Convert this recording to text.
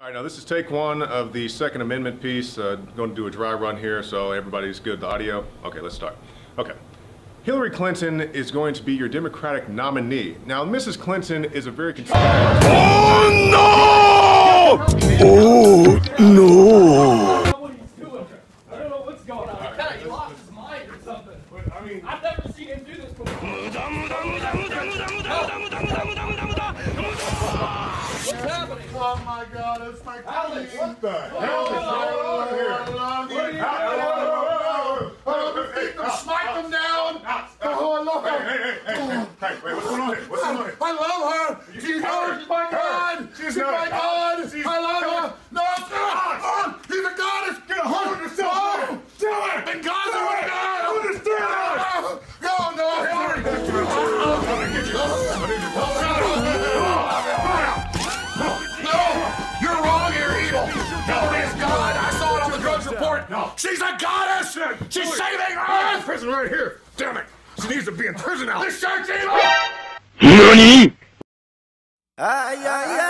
All right, now this is take one of the Second Amendment piece. Uh, going to do a dry run here, so everybody's good. The audio. Okay, let's start. Okay. Hillary Clinton is going to be your Democratic nominee. Now, Mrs. Clinton is a very controlling. Oh no! Oh no! what he's doing. I don't know what's going on. Kinda, he lost his mind or something. I mean, I've never seen him do this before. What's happening? Oh my god, it's my Alex, queen. what the hell is Oh, going on oh, oh, here? I love you. What are you Oh, doing? oh, oh defeat them, smite them down. Oh, I love Hey, her. hey, hey, hey, hey, wait, what's going on here? What's going on here? I love her. She's Her. My God. She's my God. She's- I love her. No, it's not. Oh, he's a goddess. Get a hold of yourself, Oh. Do it. And God's a. God. Understand us. No, no, Hillary. No, wrong here, evil. Hillary is God. I saw it on the Drudge Report. No. She's a goddess. She's saving Earth. Prison right here. Damn it. She needs to be in prison now. This church evil. NANI? Ay, ay,